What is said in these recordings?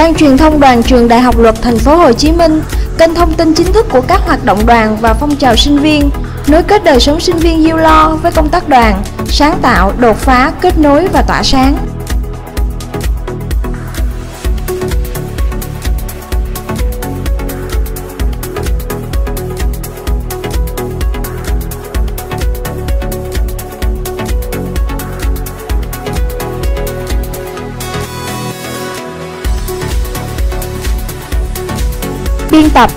Ban truyền thông đoàn trường Đại học Luật Thành phố Hồ Chí Minh, kênh thông tin chính thức của các hoạt động đoàn và phong trào sinh viên, nối kết đời sống sinh viên yêu lo với công tác đoàn, sáng tạo, đột phá, kết nối và tỏa sáng. Biên tập,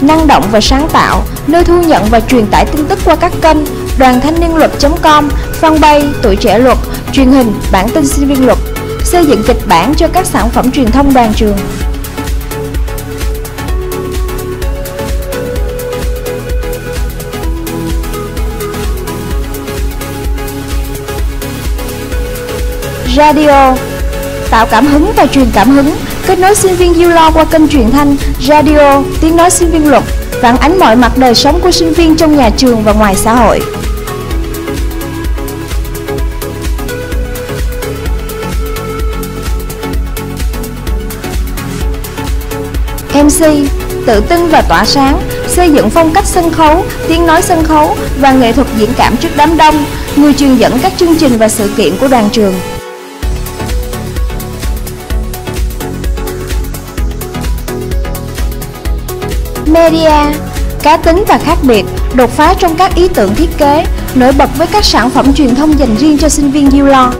năng động và sáng tạo, nơi thu nhận và truyền tải tin tức qua các kênh đoàn thanh niên luật.com, fanpage, tuổi trẻ luật, truyền hình, bản tin sinh viên luật, xây dựng kịch bản cho các sản phẩm truyền thông đoàn trường. Radio Tạo cảm hứng và truyền cảm hứng Kết nối sinh viên yêu lo qua kênh truyền thanh, radio, tiếng nói sinh viên luật Phản ánh mọi mặt đời sống của sinh viên trong nhà trường và ngoài xã hội MC tự tin và tỏa sáng, xây dựng phong cách sân khấu, tiếng nói sân khấu và nghệ thuật diễn cảm trước đám đông, người truyền dẫn các chương trình và sự kiện của đoàn trường. Media cá tính và khác biệt, đột phá trong các ý tưởng thiết kế, nổi bật với các sản phẩm truyền thông dành riêng cho sinh viên Lo.